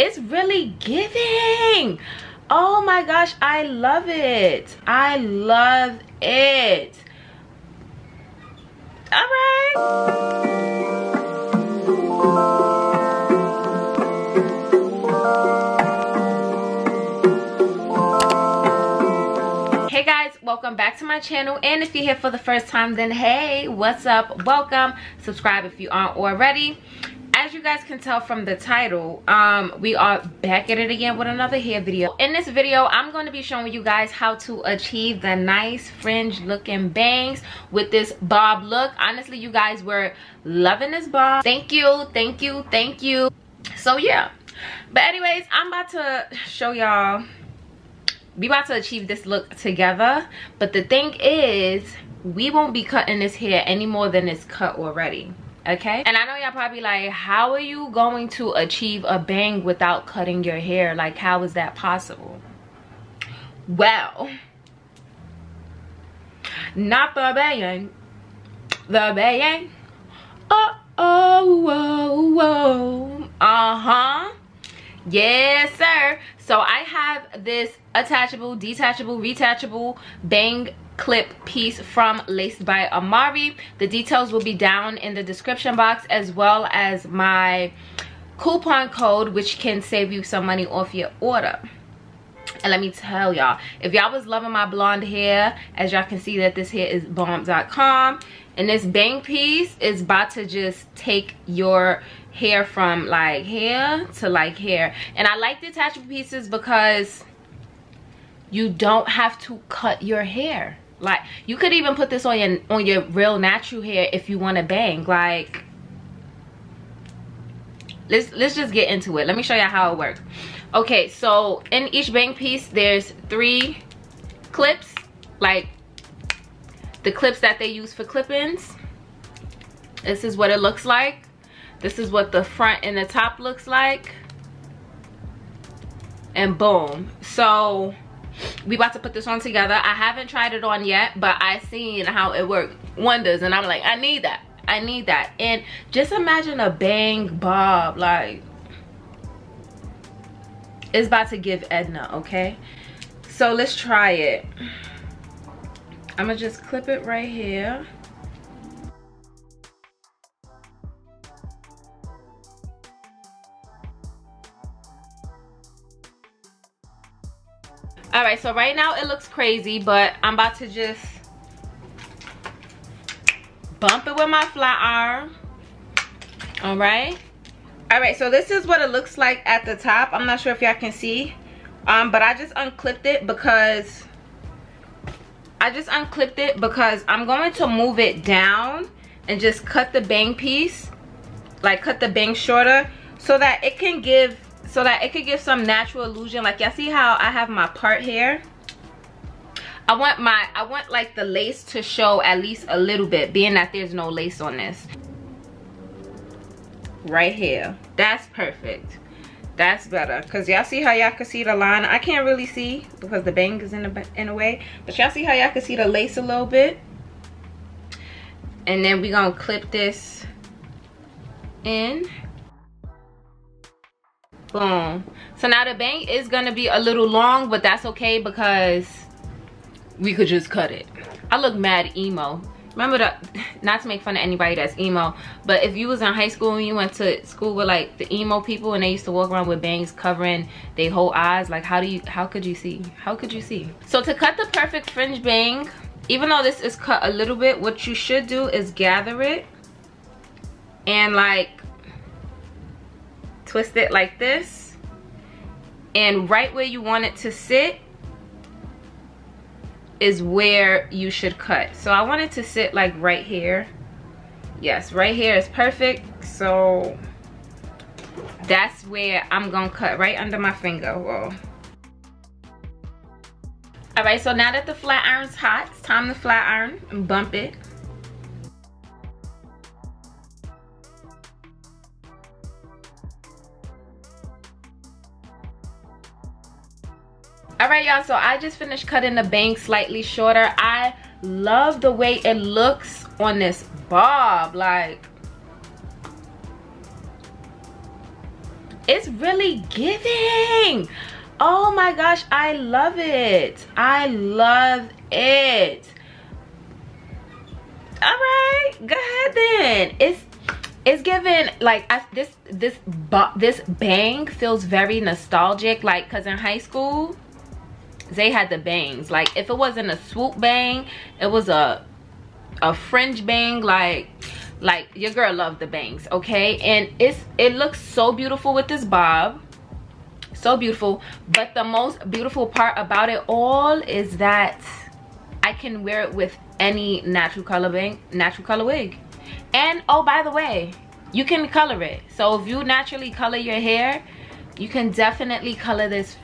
it's really giving. Oh my gosh i love it. I love it. All right. Hey guys welcome back to my channel. And if you're here for the first time then hey what's up? Welcome. Subscribe if you aren't already as you guys can tell from the title um we are back at it again with another hair video. In this video i'm going to be showing you guys how to achieve the nice fringe looking bangs with this bob look. Honestly you guys were loving this bob. Thank you thank you thank you. So yeah. But anyways i'm about to show y'all. We about to achieve this look together. But the thing is we won't be cutting this hair any more than it's cut already okay? And i know y'all probably like how are you going to achieve a bang without cutting your hair? Like how is that possible? Well not the bang. The bang. Oh oh whoa whoa. Uh-huh yes sir. So i have this attachable detachable retachable bang clip piece from laced by amari. The details will be down in the description box as well as my coupon code which can save you some money off your order. And let me tell y'all if y'all was loving my blonde hair as y'all can see that this hair is bomb.com and this bang piece is about to just take your hair from like hair to like hair. And i like detachable pieces because you don't have to cut your hair. Like you could even put this on your on your real natural hair if you want to bang. Like let's let's just get into it. Let me show you how it works. Okay so in each bang piece there's three clips. Like the clips that they use for clip-ins. This is what it looks like this is what the front and the top looks like. And boom. So we about to put this on together. I haven't tried it on yet but i seen how it worked wonders and i'm like i need that. I need that. And just imagine a bang bob like it's about to give edna okay? So let's try it. I'm gonna just clip it right here all right so right now it looks crazy but i'm about to just bump it with my flat iron. All right? All right so this is what it looks like at the top. I'm not sure if y'all can see um but i just unclipped it because i just unclipped it because i'm going to move it down and just cut the bang piece like cut the bang shorter so that it can give so that it could give some natural illusion. Like y'all see how i have my part here? I want my i want like the lace to show at least a little bit being that there's no lace on this. Right here. That's perfect. That's better. Because y'all see how y'all can see the line? I can't really see because the bang is in the in a way. But y'all see how y'all can see the lace a little bit? And then we gonna clip this in boom. So now the bang is gonna be a little long but that's okay because we could just cut it. I look mad emo. Remember that not to make fun of anybody that's emo but if you was in high school and you went to school with like the emo people and they used to walk around with bangs covering their whole eyes like how do you how could you see? How could you see? So to cut the perfect fringe bang even though this is cut a little bit what you should do is gather it and like twist it like this. And right where you want it to sit is where you should cut. So I want it to sit like right here. Yes right here is perfect. So that's where I'm gonna cut right under my finger. Whoa. All right so now that the flat iron's hot it's time to flat iron and bump it right y'all so i just finished cutting the bang slightly shorter. I love the way it looks on this bob like it's really giving. Oh my gosh i love it. I love it. All right go ahead then. It's it's given like I, this this this bang feels very nostalgic like because in high school they had the bangs. Like if it wasn't a swoop bang it was a a fringe bang like like your girl loved the bangs okay? And it's it looks so beautiful with this bob. So beautiful. But the most beautiful part about it all is that i can wear it with any natural color bang natural color wig. And oh by the way you can color it. So if you naturally color your hair you can definitely color this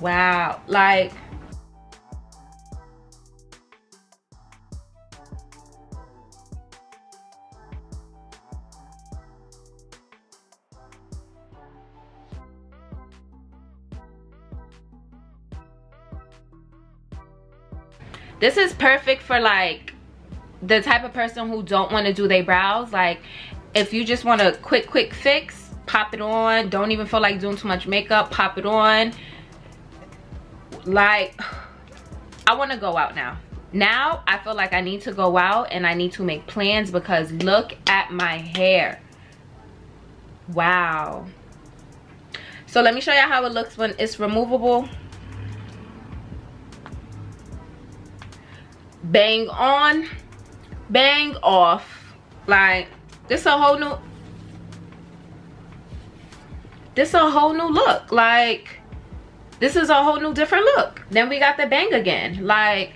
wow. Like this is perfect for like the type of person who don't want to do their brows. Like if you just want a quick quick fix pop it on. Don't even feel like doing too much makeup pop it on like i want to go out now. Now i feel like i need to go out and i need to make plans because look at my hair. Wow. So let me show you how it looks when it's removable. Bang on. Bang off. Like this a whole new this a whole new look. Like this is a whole new different look then we got the bang again like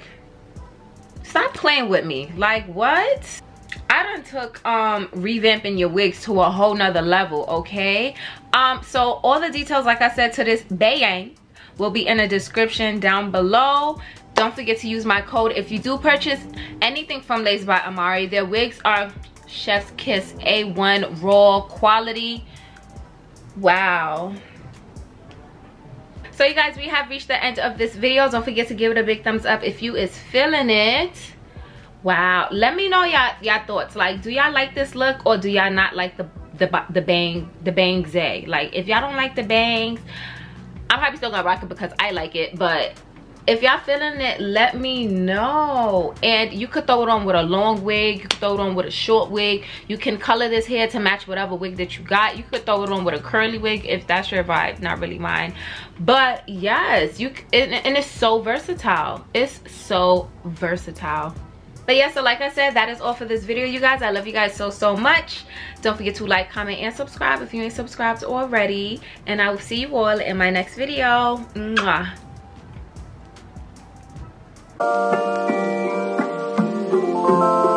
stop playing with me like what I done took um revamping your wigs to a whole nother level okay um so all the details like I said to this bang will be in the description down below don't forget to use my code if you do purchase anything from Laced by Amari. Their wigs are Chef's Kiss A1 raw quality. Wow. So you guys, we have reached the end of this video. Don't forget to give it a big thumbs up if you is feeling it. Wow. Let me know y'all y'all thoughts. Like, do y'all like this look or do y'all not like the the the bang the bangs a like if y'all don't like the bangs i'm probably still gonna rock it because i like it but if y'all feeling it let me know. And you could throw it on with a long wig you could throw it on with a short wig. You can color this hair to match whatever wig that you got. You could throw it on with a curly wig if that's your vibe not really mine. But yes you and, and it's so versatile. It's so versatile. But yeah so like i said that is all for this video you guys. I love you guys so so much. Don't forget to like comment and subscribe if you ain't subscribed already. And i will see you all in my next video. Mwah. Thank you.